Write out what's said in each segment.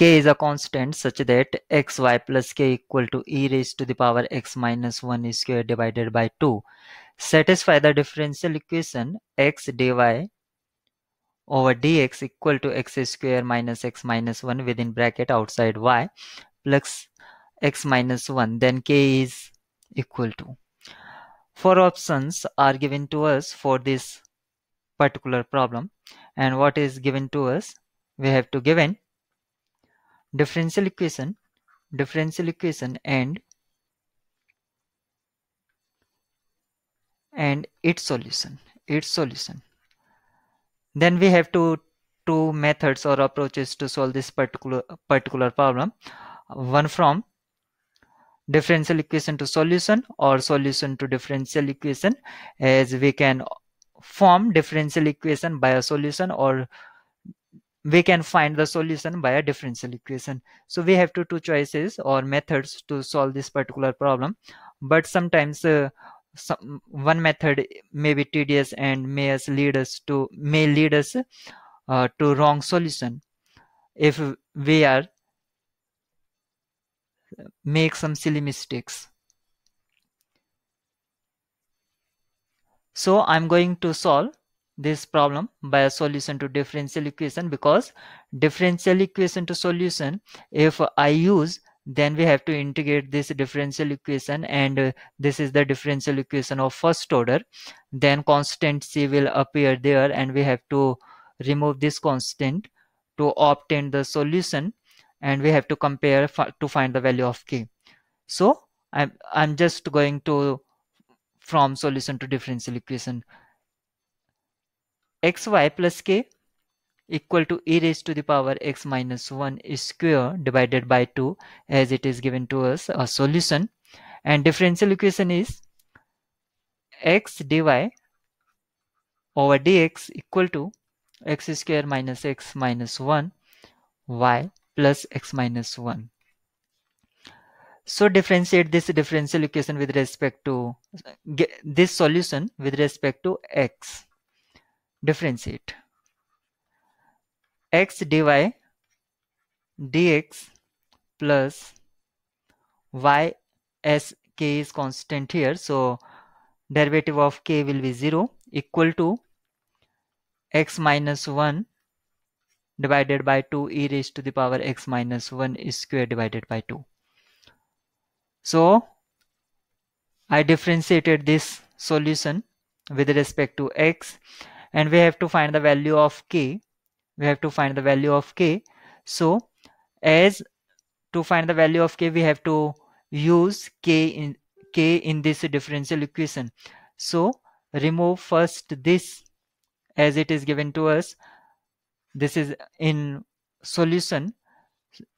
k is a constant such that xy plus k equal to e raised to the power x minus 1 square divided by 2 satisfy the differential equation x dy over dx equal to x square minus x minus 1 within bracket outside y plus x minus 1 then k is equal to. Four options are given to us for this particular problem. And what is given to us? We have to given differential equation differential equation and and its solution its solution. Then we have two two methods or approaches to solve this particular particular problem. One from differential equation to solution or solution to differential equation as we can form differential equation by a solution or we can find the solution by a differential equation. So we have two two choices or methods to solve this particular problem. But sometimes uh, some, one method may be tedious and may us lead us to may lead us uh, to wrong solution. If we are make some silly mistakes. So i'm going to solve this problem by a solution to differential equation because differential equation to solution if i use then we have to integrate this differential equation and uh, this is the differential equation of first order. Then constant c will appear there and we have to remove this constant to obtain the solution and we have to compare to find the value of k. So i'm i'm just going to from solution to differential equation xy plus k equal to e raised to the power x minus 1 square divided by 2 as it is given to us a solution. And differential equation is x dy over dx equal to x square minus x minus 1 y plus x minus 1 so differentiate this differential equation with respect to this solution with respect to x differentiate. X dy dx plus y as k is constant here. So derivative of k will be 0 equal to x minus 1 divided by 2 e raised to the power x minus 1 is square divided by 2 so I differentiated this solution with respect to x and we have to find the value of k. We have to find the value of k. So as to find the value of k we have to use k in k in this differential equation. So remove first this as it is given to us. This is in solution.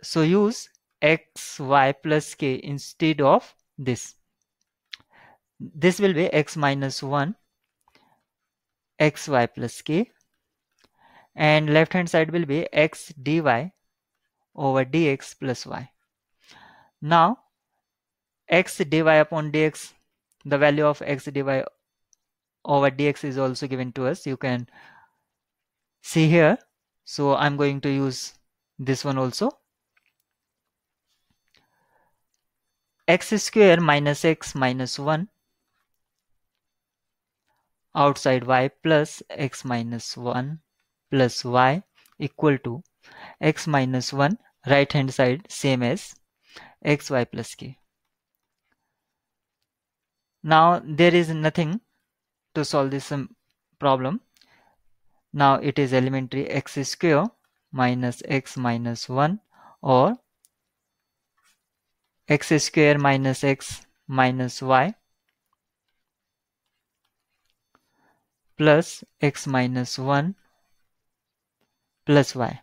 So use x y plus k instead of this. This will be x minus 1 x y plus k and left hand side will be x dy over dx plus y. Now x dy upon dx the value of x dy over dx is also given to us. You can see here. So I'm going to use this one also. x square minus x minus 1 outside y plus x minus 1 plus y equal to x minus 1 right hand side same as xy plus k. Now there is nothing to solve this um, problem. Now it is elementary x square minus x minus 1 or x square minus x minus y plus x minus 1 plus y.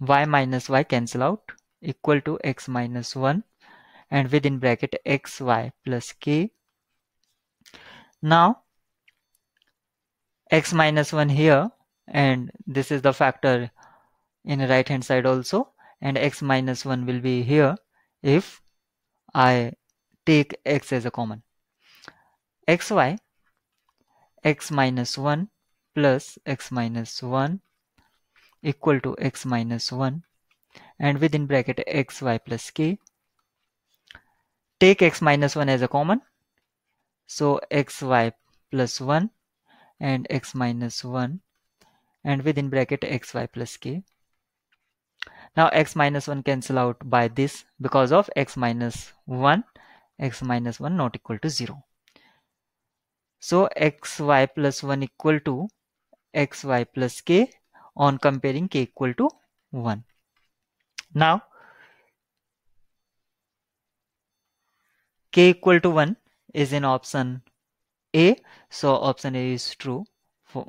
y minus y cancel out equal to x minus 1 and within bracket xy plus k. Now x minus 1 here and this is the factor in right hand side also and x minus 1 will be here if I take x as a common. xy x minus 1 plus x minus 1 equal to x minus 1 and within bracket xy plus k. Take x minus 1 as a common. So xy plus 1 and x minus 1 and within bracket xy plus k. Now x minus 1 cancel out by this because of x minus 1, x minus 1 not equal to 0. So xy plus 1 equal to xy plus k on comparing k equal to 1. Now k equal to 1 is in option A. So option A is true. For